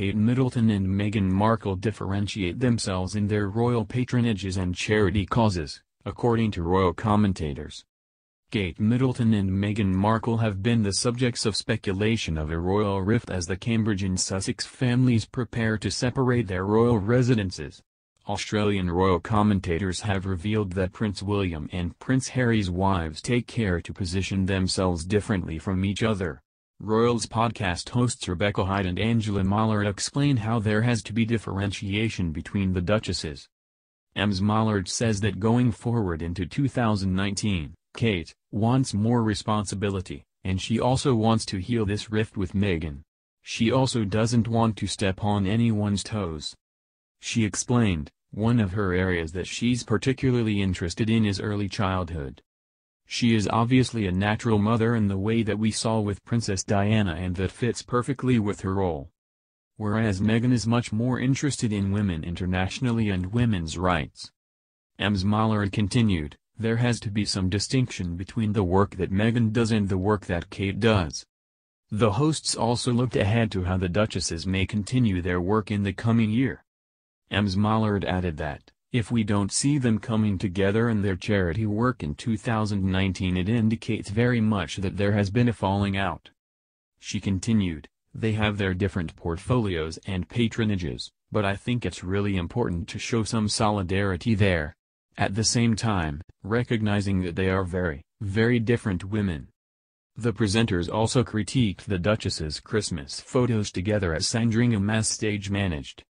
Kate Middleton and Meghan Markle differentiate themselves in their royal patronages and charity causes, according to royal commentators. Kate Middleton and Meghan Markle have been the subjects of speculation of a royal rift as the Cambridge and Sussex families prepare to separate their royal residences. Australian royal commentators have revealed that Prince William and Prince Harry's wives take care to position themselves differently from each other. Royals podcast hosts Rebecca Hyde and Angela Mollard explain how there has to be differentiation between the duchesses. Ems Mollard says that going forward into 2019, Kate, wants more responsibility, and she also wants to heal this rift with Meghan. She also doesn't want to step on anyone's toes. She explained, one of her areas that she's particularly interested in is early childhood. She is obviously a natural mother in the way that we saw with Princess Diana and that fits perfectly with her role. Whereas Meghan is much more interested in women internationally and women's rights. Ems Mollard continued, there has to be some distinction between the work that Meghan does and the work that Kate does. The hosts also looked ahead to how the Duchesses may continue their work in the coming year. Ems Mollard added that, if we don't see them coming together in their charity work in 2019 it indicates very much that there has been a falling out. She continued, they have their different portfolios and patronages, but I think it's really important to show some solidarity there. At the same time, recognizing that they are very, very different women. The presenters also critiqued the Duchess's Christmas photos together as Sandringham as stage-managed.